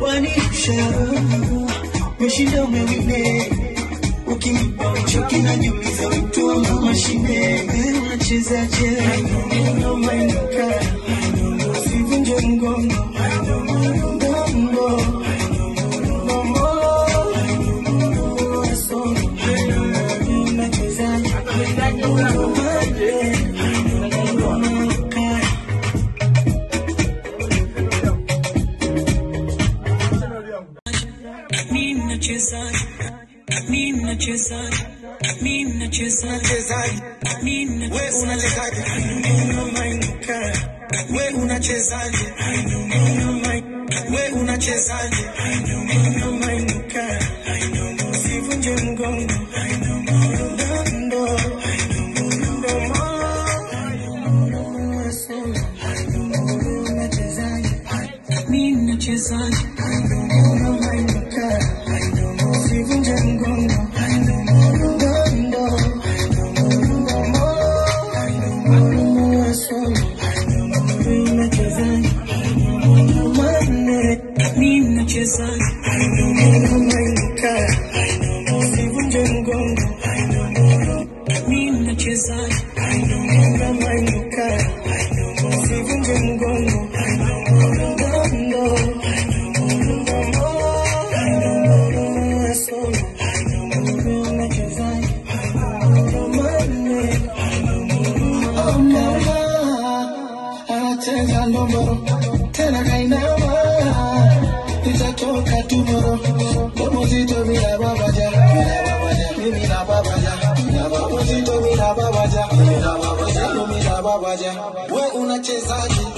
wanikushara meshinda umewine ukinipa uchoki na jiuliza mtu na mashine. Unachezaje? Ngoma inuka usivunje mgongo. Thank you. We're una chezaji we una lekaji We're una chezaji we una chezaji Nunca más, nunca waja, we unachezaje?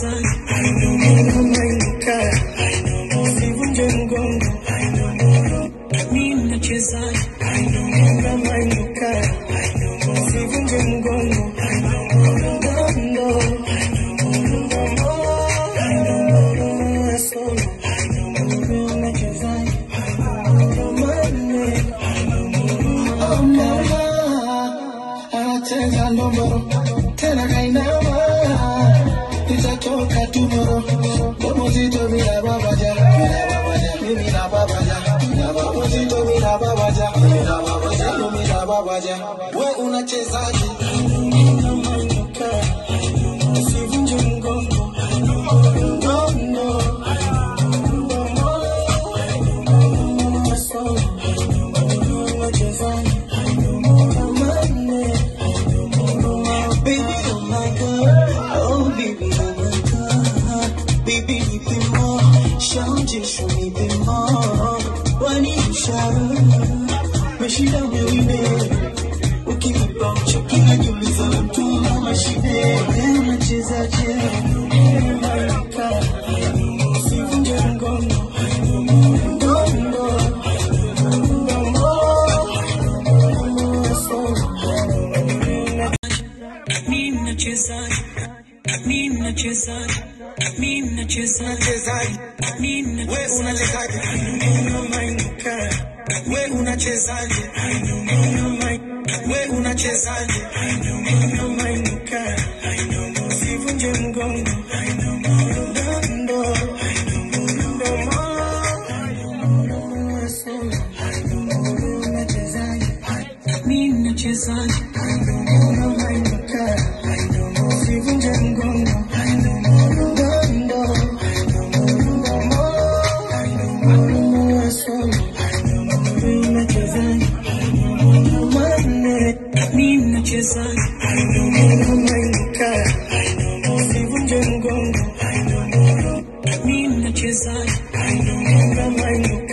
sun. I know more than God. I know more than one jungle. I know more than Nina Chizan. I know more than my Luka. I know more than one jungle. I know more than Gondo. I know more than Gondo. I know more than Asol. I know more than Nina Chizan. I know more than Mane. I know more than Mama. I tell you, I know more. Tell her I know. Mimi na babaja we unachezaje Ninachezaje? Ninachezaje? we unachekaje we unachezaje we unachezaje Mina cheza, mina manguka